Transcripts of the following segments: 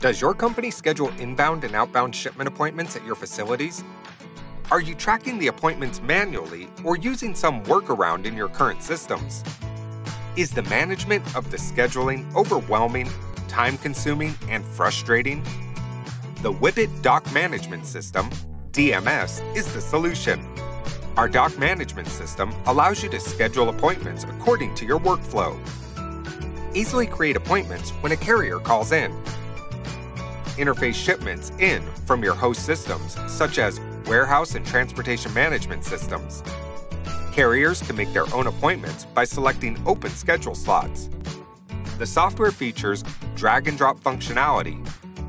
Does your company schedule inbound and outbound shipment appointments at your facilities? Are you tracking the appointments manually or using some workaround in your current systems? Is the management of the scheduling overwhelming, time consuming, and frustrating? The Whippet Dock Management System, DMS, is the solution. Our dock management system allows you to schedule appointments according to your workflow. Easily create appointments when a carrier calls in. Interface shipments in from your host systems, such as warehouse and transportation management systems. Carriers can make their own appointments by selecting open schedule slots. The software features drag and drop functionality,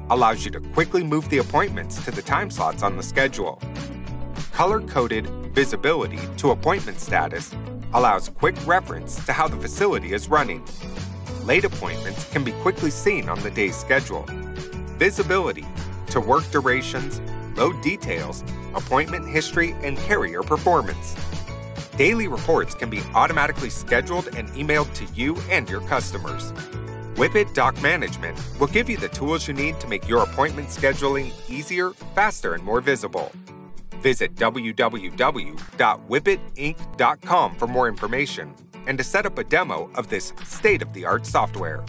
allows you to quickly move the appointments to the time slots on the schedule. Color-coded visibility to appointment status allows quick reference to how the facility is running. Late appointments can be quickly seen on the day's schedule. Visibility to work durations, load details, appointment history, and carrier performance. Daily reports can be automatically scheduled and emailed to you and your customers. Whippet Dock Management will give you the tools you need to make your appointment scheduling easier, faster, and more visible. Visit www.whippetinc.com for more information and to set up a demo of this state of the art software.